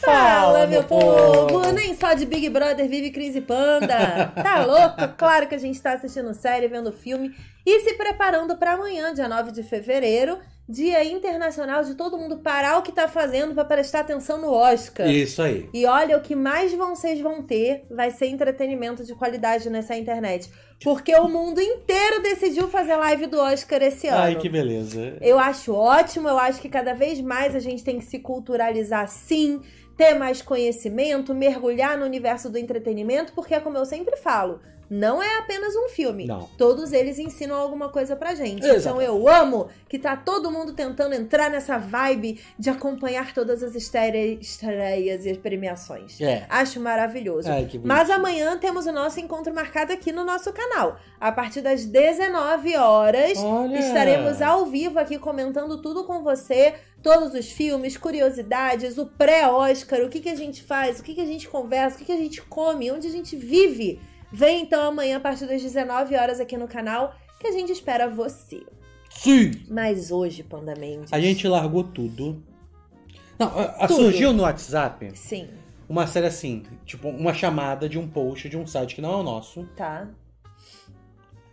Fala, meu povo! Nem só de Big Brother vive crise panda. Tá louco? Claro que a gente tá assistindo série, vendo filme e se preparando para amanhã, dia 9 de fevereiro, Dia Internacional de todo mundo parar o que tá fazendo para prestar atenção no Oscar. Isso aí. E olha, o que mais vocês vão ter vai ser entretenimento de qualidade nessa internet. Porque o mundo inteiro decidiu fazer live do Oscar esse ano. Ai, que beleza. Eu acho ótimo, eu acho que cada vez mais a gente tem que se culturalizar sim, ter mais conhecimento, mergulhar no universo do entretenimento, porque é como eu sempre falo, não é apenas um filme. Não. Todos eles ensinam alguma coisa pra gente. Exato. Então eu amo que tá todo mundo tentando entrar nessa vibe de acompanhar todas as estreias e as premiações. É. Acho maravilhoso. Ai. Mas amanhã temos o nosso encontro marcado aqui no nosso canal. A partir das 19 horas, Olha. estaremos ao vivo aqui comentando tudo com você. Todos os filmes, curiosidades, o pré-Oscar, o que, que a gente faz, o que, que a gente conversa, o que, que a gente come, onde a gente vive. Vem então amanhã a partir das 19 horas aqui no canal que a gente espera você. Sim! Mas hoje, Panda Mendes. A gente largou tudo. Não, a- a- Tudo. surgiu no WhatsApp Sim, uma série assim, tipo, uma chamada de um post de um site que não é o nosso. tá.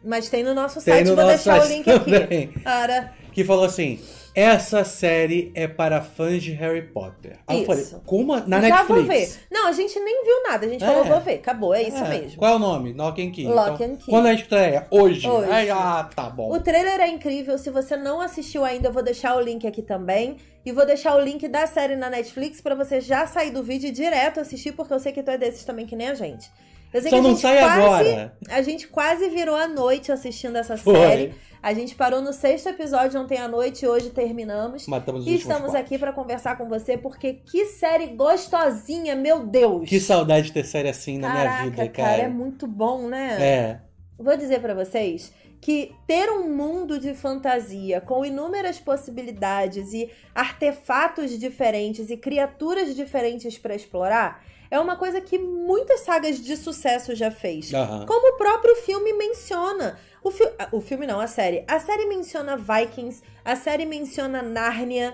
Mas tem no nosso Tem site, no vou nosso deixar site o link aqui. também. Para. Que falou assim: essa série é para fãs de Harry Potter. Aí eu falei, Isso. como? Na Já Netflix. vou ver. Não, a gente nem viu nada. A gente É. falou, vou ver. Acabou, é isso É, mesmo. Qual é o nome? Lock and Key. Lock Então, and Key. Quando a estreia? Hoje. Hoje. Aí, ah, tá bom. O trailer é incrível. Se você não assistiu ainda, eu vou deixar o link aqui também. E vou deixar o link da série na Netflix pra você já sair do vídeo e direto assistir, porque eu sei que tu é desses também que nem a gente. Eu sei Só que a não gente sai quase, agora. A gente quase virou a noite assistindo essa Foi. série. A gente parou no sexto episódio ontem à noite e hoje terminamos. Matamos os E estamos quatro. aqui pra conversar com você, porque que série gostosinha, meu Deus! Que saudade de ter série assim na Caraca, minha vida, cara, cara. é muito bom, né? É. Vou dizer pra vocês que ter um mundo de fantasia com inúmeras possibilidades e artefatos diferentes e criaturas diferentes pra explorar é uma coisa que muitas sagas de sucesso já fez. Aham. Como o próprio filme menciona. O, fi- ah, o filme não, a série. A série menciona Vikings, a série menciona Nárnia.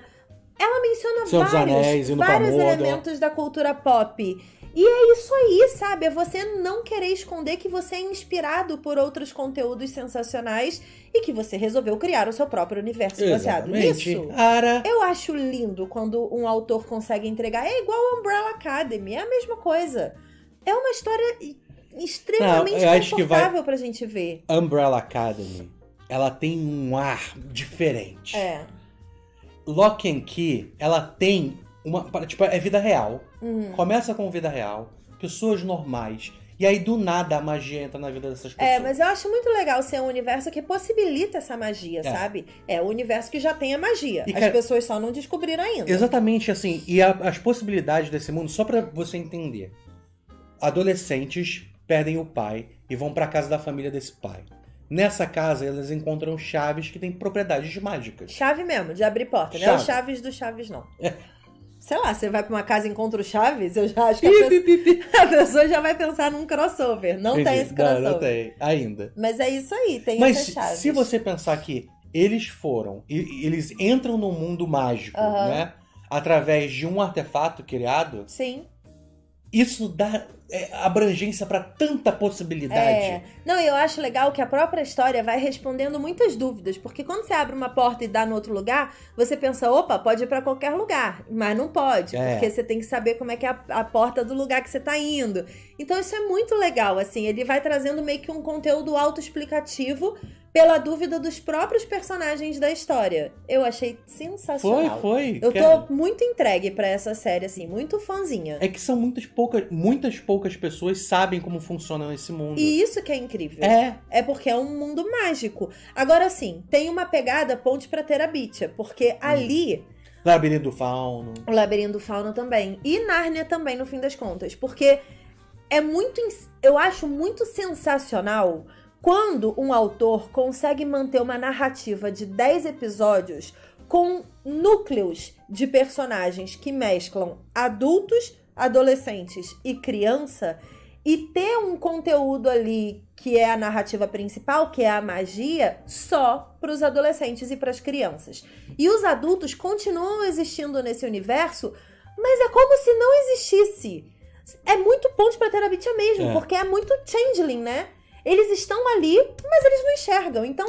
Ela menciona vários, Anéis, vários elementos da cultura pop. E é isso aí, sabe? É você não querer esconder que você é inspirado por outros conteúdos sensacionais e que você resolveu criar o seu próprio universo baseado nisso. Ara. Eu acho lindo quando um autor consegue entregar. É igual a Umbrella Academy, é a mesma coisa. É uma história extremamente Não, que vai- confortável pra gente ver. Umbrella Academy, ela tem um ar diferente. É. Lock and Key, ela tem uma. Tipo, é vida real. Uhum. Começa com vida real, pessoas normais. E aí, do nada, a magia entra na vida dessas pessoas. É, mas eu acho muito legal ser um universo que possibilita essa magia, É. sabe? É o universo que já tem a magia. E, As pessoas só não descobriram ainda. Exatamente assim. E a- as possibilidades desse mundo, só pra você entender. Adolescentes perdem o pai e vão pra casa da família desse pai. Nessa casa, eles encontram chaves que têm propriedades mágicas. Chave mesmo, de abrir porta, não é o Chave. Chaves do Chaves, não. É. Sei lá, você vai pra uma casa e encontra o Chaves, eu já acho que a pessoa, a pessoa já vai pensar num crossover. Não tem esse crossover. Não, não tem. Ainda. Mas é isso aí, tem Mas se você pensar que eles foram, eles entram no mundo mágico, Aham. né? Através de um artefato criado, Sim. isso dá é, abrangência pra tanta possibilidade. É. Não, e eu acho legal que a própria história vai respondendo muitas dúvidas, porque quando você abre uma porta e dá no outro lugar, você pensa, opa, pode ir pra qualquer lugar, mas não pode, É. porque você tem que saber como é que é a, a porta do lugar que você tá indo. Então isso é muito legal, assim, ele vai trazendo meio que um conteúdo autoexplicativo pela dúvida dos próprios personagens da história. Eu achei Foi, sensacional. foi. Eu cara. tô muito entregue pra essa série, assim, muito fãzinha. É que são muitas poucas, muitas poucas pessoas sabem como funciona esse mundo. E isso que é incrível. É. É porque é um mundo mágico. Agora sim, tem uma pegada ponte pra Terabitia, porque ali Labirinto do Fauno. o Labirinto do Fauno também e Nárnia também no fim das contas, porque é muito eu acho muito sensacional quando um autor consegue manter uma narrativa de 10 episódios com núcleos de personagens que mesclam adultos, adolescentes e criança e ter um conteúdo ali que é a narrativa principal, que é a magia, só para os adolescentes e para as crianças. E os adultos continuam existindo nesse universo, mas é como se não existisse. É muito ponto para terapia mesmo, É. porque é muito changeling, né? Eles estão ali, mas eles não enxergam. Então,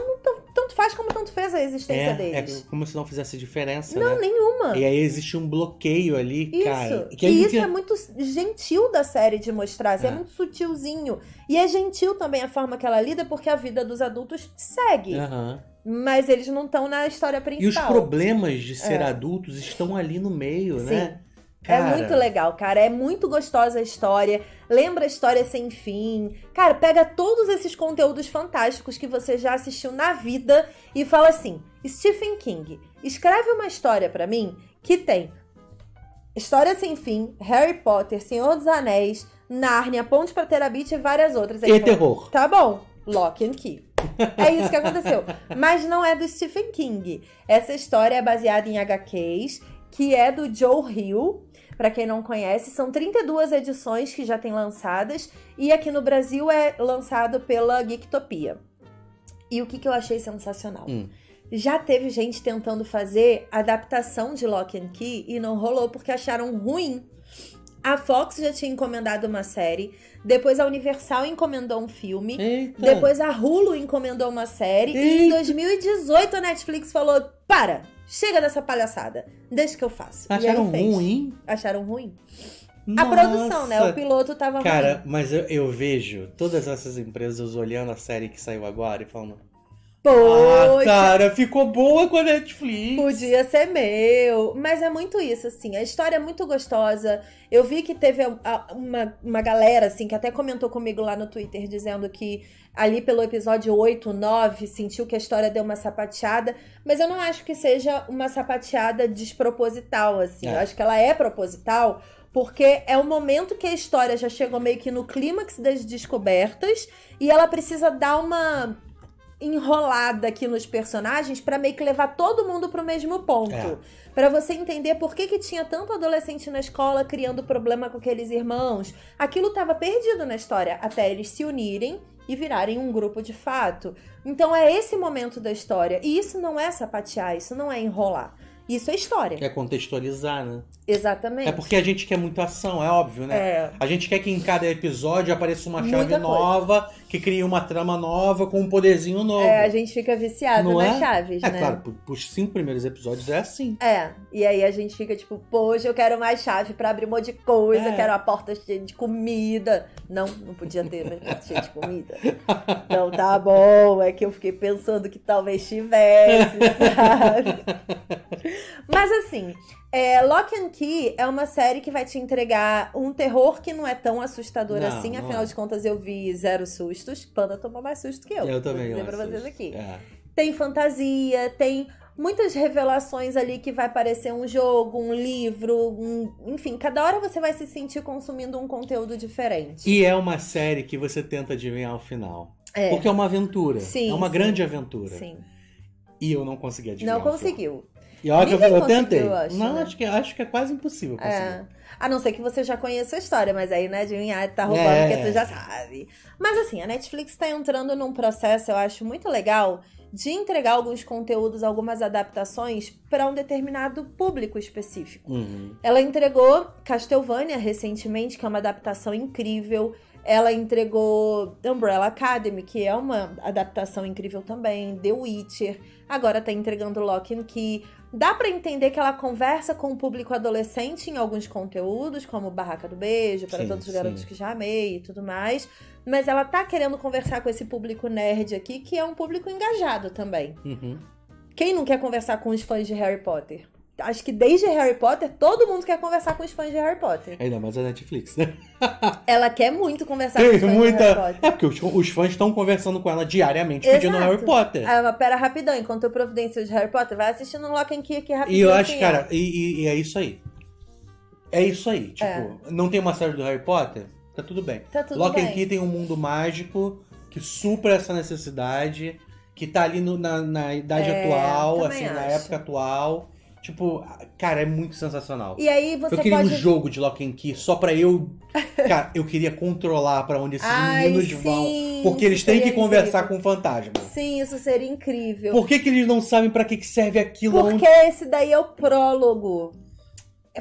tanto faz como tanto fez a existência É, é deles. como se não fizesse diferença, Não, né? nenhuma. E aí existe um bloqueio ali, Isso. cara. e Que aí isso é muito gentil da série de mostrar, assim, é. É. muito sutilzinho. E é gentil também a forma que ela lida, porque a vida dos adultos segue. Aham. Mas eles não estão na história E os principal. problemas de ser É. adultos estão ali no meio, Sim. né? É Cara, muito legal, cara. É muito gostosa a história. Lembra a história sem fim. Cara, pega todos esses conteúdos fantásticos que você já assistiu na vida e fala assim: Stephen King, escreve uma história pra mim que tem História sem fim, Harry Potter, Senhor dos Anéis, Nárnia, Ponte pra Terabit e várias outras. Aí E fala, terror. Tá bom, Lock and Key. É isso que aconteceu. Mas não é do Stephen King. Essa história é baseada em HQs, que é do Joe Hill. Pra quem não conhece, são 32 edições que já tem lançadas. E aqui no Brasil é lançado pela Geektopia. E o que, que eu achei sensacional? Hum. Já teve gente tentando fazer adaptação de Lock and Key e não rolou porque acharam ruim. A Fox já tinha encomendado uma série, depois a Universal encomendou um filme, Eita. depois a Hulu encomendou uma série e em Eita. 2018 a Netflix falou: "Para, chega dessa palhaçada, deixa que eu faço". Acharam ruim? Acharam ruim? A Nossa. produção, né? O piloto tava Cara, ruim. mas eu, eu vejo todas essas empresas olhando a série que saiu agora e falando: Ah, Poxa, cara, ficou boa com a Netflix. Podia ser meu. Mas é muito isso, assim. A história é muito gostosa. Eu vi que teve uma, uma galera, assim, que até comentou comigo lá no Twitter, dizendo que ali pelo episódio 8, 9, sentiu que a história deu uma sapateada. Mas eu não acho que seja uma sapateada desproposital, assim. É. Eu acho que ela é proposital. Porque é o momento que a história já chegou meio que no clímax das descobertas e ela precisa dar uma enrolada aqui nos personagens pra meio que levar todo mundo pro mesmo ponto. É. Pra você entender por que, que tinha tanto adolescente na escola criando problema com aqueles irmãos. Aquilo tava perdido na história até eles se unirem e virarem um grupo de fato. Então é esse momento da história. E isso não é sapatear, isso não é enrolar. Isso é história. É contextualizar, né? Exatamente. É porque a gente quer muito ação, é óbvio, né? É. A gente quer que em cada episódio apareça uma Muita chave nova, que crie uma trama nova com um poderzinho novo. É, a gente fica viciado Não nas é? chaves, É né? claro, pro- os cinco primeiros episódios é assim. É, e aí a gente fica tipo, poxa, eu quero mais chave pra abrir um monte de coisa, É. quero a porta cheia de comida. Não, não podia ter, né? Cheia de comida. Então tá bom, é que eu fiquei pensando que talvez tivesse, sabe? Mas assim, é, Lock and Key é uma série que vai te entregar um terror que não é tão assustador Não, assim, não afinal é. de contas eu vi zero sustos. Panda tomou mais susto que eu. Eu também. Vou dizer eu pra vocês aqui É. tem fantasia, tem muitas revelações ali que vai parecer um jogo, um livro, um- enfim, cada hora você vai se sentir consumindo um conteúdo diferente. E é uma série que você tenta adivinhar o final. é, Porque é uma aventura. Sim, é uma sim. grande aventura. sim. E eu não consegui adivinhar. Não conseguiu. E olha que eu, eu tentei. eu acho, não, né? acho, que, acho que é quase impossível conseguir. É. A não ser que você já conheça a história, mas aí, né, adivinhar, tá roubando É. porque tu já sabe. Mas assim, a Netflix tá entrando num processo, eu acho muito legal, de entregar alguns conteúdos, algumas adaptações para um determinado público específico. Uhum. Ela entregou Castlevania recentemente, que é uma adaptação incrível. Ela entregou Umbrella Academy, que é uma adaptação incrível também. The Witcher. Agora tá entregando Lock and Key. Dá pra entender que ela conversa com o público adolescente em alguns conteúdos, como Barraca do Beijo, para Sim, todos os sim. garotos que já amei e tudo mais. Mas ela tá querendo conversar com esse público nerd aqui, que é um público engajado também. Uhum. Quem não quer conversar com os fãs de Harry Potter? Acho que desde Harry Potter, todo mundo quer conversar com os fãs de Harry Potter. Ainda mais a Netflix, né? Ela quer muito conversar com os fãs de muita. Harry Potter. É porque os, os fãs estão conversando com ela diariamente pedindo Exato. Harry Potter. Ah, mas pera rapidão, enquanto eu providencio de Harry Potter, vai assistindo Lock and Key aqui rapidinho. E eu acho, assim, cara, e, e- e é isso aí. É isso aí. Tipo, É. não tem uma série do Harry Potter? Tá tudo bem. Tá tudo Lock bem. and Key tem um mundo mágico que supra essa necessidade, que tá ali no- na, na idade É, atual, assim, na acho. época atual. Tipo, cara, é muito sensacional. E aí você eu queria pode. um jogo de Lock and Key só pra eu. Cara, eu queria controlar pra onde esses Ai, meninos sim, vão. Porque eles têm que seria conversar incrível. com o fantasma. Sim, isso seria incrível. Por que, que eles não sabem pra que, que serve aquilo? Porque esse daí é o prólogo.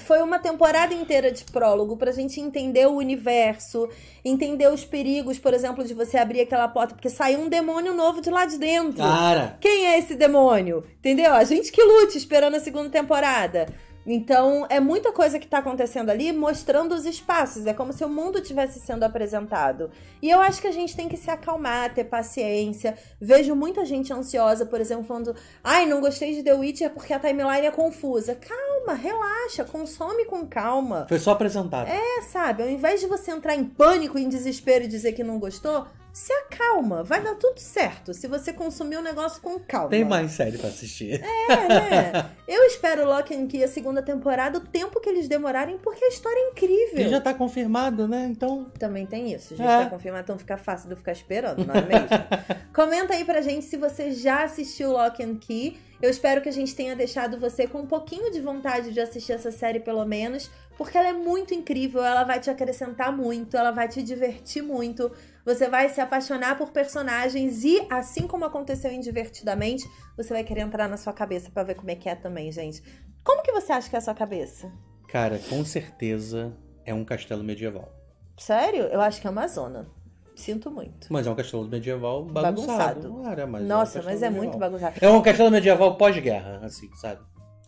Foi uma temporada inteira de prólogo pra gente entender o universo, entender os perigos, por exemplo, de você abrir aquela porta, porque saiu um demônio novo de lá de dentro. Cara, Quem é esse demônio? Entendeu? A gente que lute esperando a segunda temporada. Então, é muita coisa que tá acontecendo ali, mostrando os espaços. É como se o mundo tivesse sendo apresentado. E eu acho que a gente tem que se acalmar, ter paciência. Vejo muita gente ansiosa, por exemplo, falando: ai, não gostei de The Witcher porque a timeline é confusa. Calma, relaxa, consome com calma. foi só apresentado. É, sabe? Ao invés de você entrar em pânico, em desespero e dizer que não gostou, se acalma. Vai dar tudo certo se você consumir o negócio com calma. Tem mais série pra assistir. É, né? Eu espero Lock and Key a segunda temporada, o tempo que eles demorarem, porque a história é incrível. E já tá confirmado, né? Então. Também tem isso. Já É. está confirmado, então fica fácil de eu ficar esperando, não é mesmo? Comenta aí pra gente se você já assistiu Lock and Key. Eu espero que a gente tenha deixado você com um pouquinho de vontade de assistir essa série, pelo menos, porque ela é muito incrível, ela vai te acrescentar muito, ela vai te divertir muito. Você vai se apaixonar por personagens e, assim como aconteceu em Divertidamente, você vai querer entrar na sua cabeça pra ver como é que é também, gente. Como que você acha que é a sua cabeça? Cara, com certeza é um castelo medieval. Sério? Eu acho que é uma zona. Sinto muito. Mas é um castelo medieval bagunçado. Bagunçado. Cara, mas Nossa, é um mas castelo é muito medieval. bagunçado. É um castelo medieval pós-guerra, assim, sabe?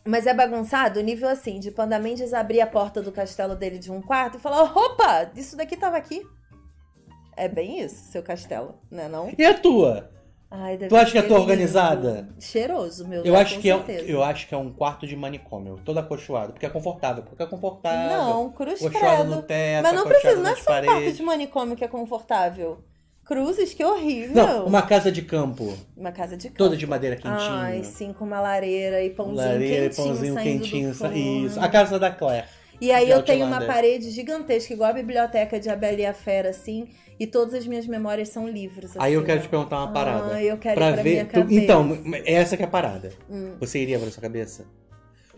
Mas é bagunçado, nível assim, de Pandamendes abrir a porta do castelo dele de um quarto e falar: opa, isso daqui tava aqui. É bem isso, seu castelo, né não? E a tua? Ai, deve Tu acha que a tua lindo. organizada? Cheiroso, meu Eu Deus, acho, que é, eu acho que é um quarto de manicômio, todo acolchoado, porque é confortável, porque é confortável. Não, cruz acolchoado no credo. teto, Mas não precisa, não é só um quarto de manicômio que é confortável. Cruzes, que horrível. Não, uma casa de campo, Uma casa de campo. toda de madeira quentinha. Ai, sim, com uma lareira e pãozinho Lareira, quentinho pãozinho saindo quentinho. do sa- forno. Isso. A casa da Claire. E aí de eu tenho uma parede gigantesca, igual a biblioteca de A Bela e a Fera, assim, e todas as minhas memórias são livros. Aí eu assim, quero ó. te perguntar uma parada. Ah, eu quero pra pra ver. tu-. Então, essa que é a parada. Hum. Você iria pra sua cabeça?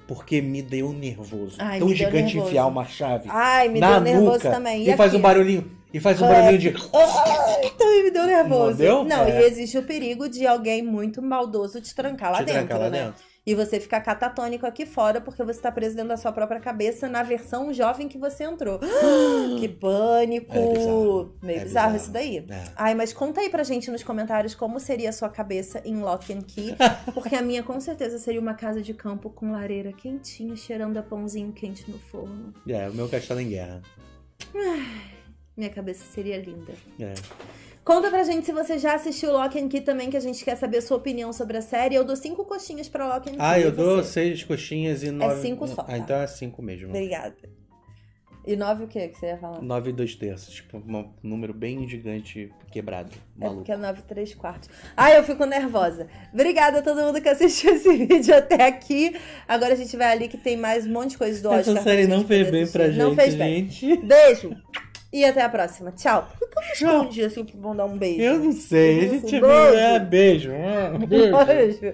Porque me deu nervoso. Ai, Tão gigante nervoso. enfiar uma chave. Ai, me na deu nervoso nuca, também. E, faz um barulhinho. E faz um É. barulhinho de. Também me deu nervoso. Não deu? Não, É. e existe o perigo de alguém muito maldoso te trancar lá te dentro, trancar lá né? dentro. E você ficar catatônico aqui fora porque você tá preso dentro da sua própria cabeça na versão jovem que você entrou. que pânico! É bizarro. Meio É bizarro bizarro. isso daí. É. Ai, mas conta aí pra gente nos comentários como seria a sua cabeça em Lock and Key. Porque a minha com certeza seria uma casa de campo com lareira quentinha, cheirando a pãozinho quente no forno. É, o meu castelo em guerra. Minha cabeça seria linda. É. Conta pra gente se você já assistiu Lock and Key também, que a gente quer saber a sua opinião sobre a série. Eu dou cinco coxinhas pra Lock and Key. Ah, eu dou seis coxinhas e nove. cinco só, tá? Ah, então é cinco mesmo. Obrigada. E nove o que que você ia falar? Nove e dois terços. Tipo, um número bem gigante quebrado. É Maluco. porque é nove e três quartos. Ai, eu fico nervosa. Obrigada a todo mundo que assistiu esse vídeo até aqui. Agora a gente vai ali que tem mais um monte de coisa do Oscar. Essa série não fez bem assistir. pra gente, Não fez bem. gente. Beijo. E até a próxima. Tchau. Por que eu me escondi assim pra bom dar um beijo? Eu não sei. A Isso, gente beijo. é beijo. Beijo. Beijo.